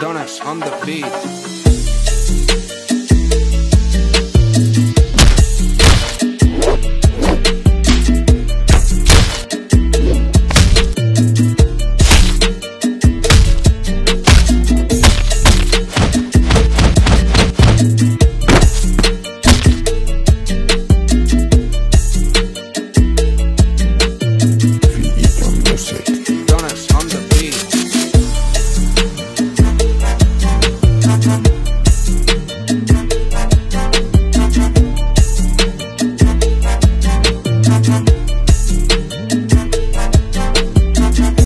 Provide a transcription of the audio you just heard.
Donuts on the beat.